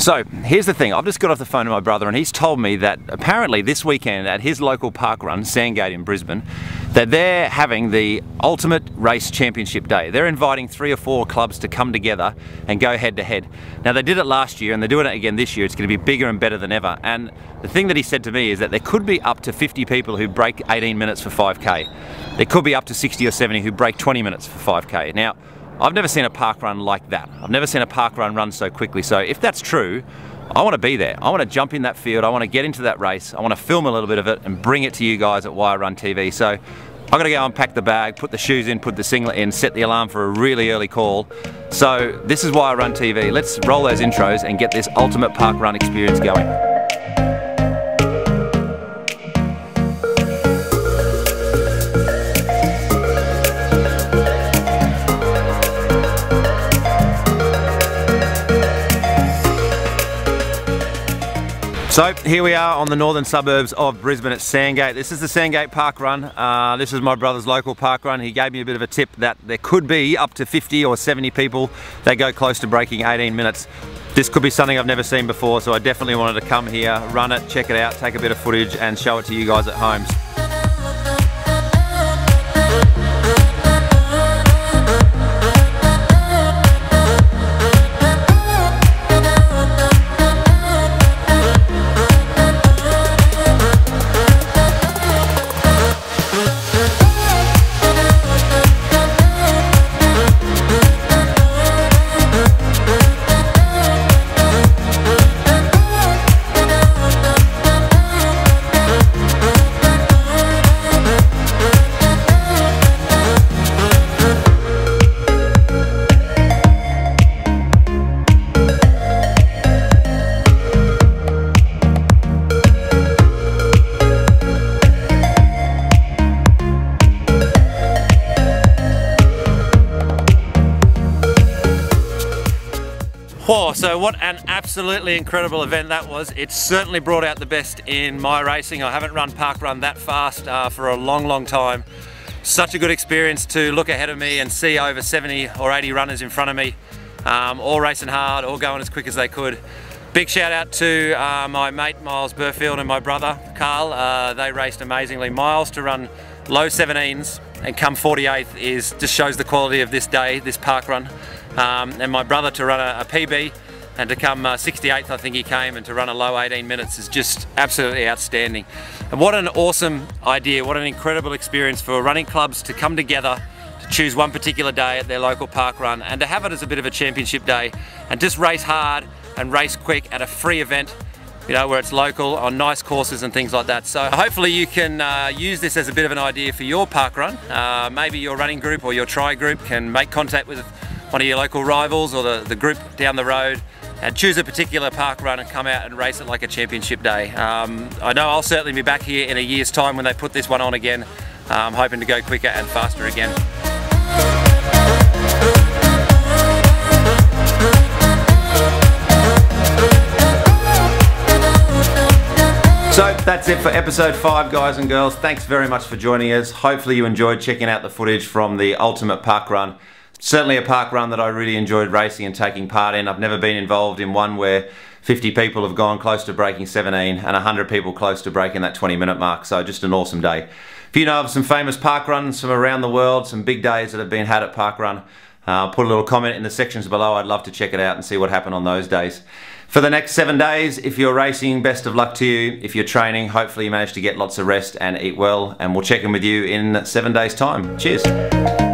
So here's the thing, I've just got off the phone to my brother and he's told me that apparently this weekend at his local park run, Sandgate in Brisbane, that they're having the Ultimate Race Championship Day. They're inviting three or four clubs to come together and go head to head. Now they did it last year and they're doing it again this year. It's going to be bigger and better than ever. And the thing that he said to me is that there could be up to 50 people who break 18 minutes for 5k. There could be up to 60 or 70 who break 20 minutes for 5k. Now, I've never seen a park run like that. I've never seen a park run run so quickly. So if that's true, I want to be there. I want to jump in that field. I want to get into that race. I want to film a little bit of it and bring it to you guys at Why I Run TV. So I'm going to go unpack the bag, put the shoes in, put the singlet in, set the alarm for a really early call. So this is Why I Run TV. Let's roll those intros and get this ultimate park run experience going. So here we are on the northern suburbs of Brisbane at Sandgate. This is the Sandgate Park Run. Uh, this is my brother's local park run. He gave me a bit of a tip that there could be up to 50 or 70 people that go close to breaking 18 minutes. This could be something I've never seen before, so I definitely wanted to come here, run it, check it out, take a bit of footage and show it to you guys at home. Whoa, so what an absolutely incredible event that was. It certainly brought out the best in my racing. I haven't run park run that fast uh, for a long, long time. Such a good experience to look ahead of me and see over 70 or 80 runners in front of me, um, all racing hard, all going as quick as they could. Big shout out to uh, my mate Miles Burfield and my brother Carl. Uh, they raced amazingly. Miles to run low 17s and come 48th is just shows the quality of this day, this park run um, and my brother to run a, a PB and to come uh, 68th I think he came and to run a low 18 minutes is just absolutely outstanding. And what an awesome idea, what an incredible experience for running clubs to come together to choose one particular day at their local park run and to have it as a bit of a championship day and just race hard and race quick at a free event you know, where it's local on nice courses and things like that. So hopefully you can uh, use this as a bit of an idea for your park run. Uh, maybe your running group or your tri group can make contact with one of your local rivals or the, the group down the road and choose a particular park run and come out and race it like a championship day. Um, I know I'll certainly be back here in a year's time when they put this one on again. I'm hoping to go quicker and faster again. So that's it for episode 5 guys and girls. Thanks very much for joining us. Hopefully you enjoyed checking out the footage from the Ultimate Park Run. Certainly a park run that I really enjoyed racing and taking part in. I've never been involved in one where 50 people have gone close to breaking 17 and 100 people close to breaking that 20 minute mark. So just an awesome day. If you know of some famous park runs from around the world, some big days that have been had at park run, uh, put a little comment in the sections below. I'd love to check it out and see what happened on those days. For the next seven days, if you're racing, best of luck to you. If you're training, hopefully you manage to get lots of rest and eat well. And we'll check in with you in seven days time. Cheers.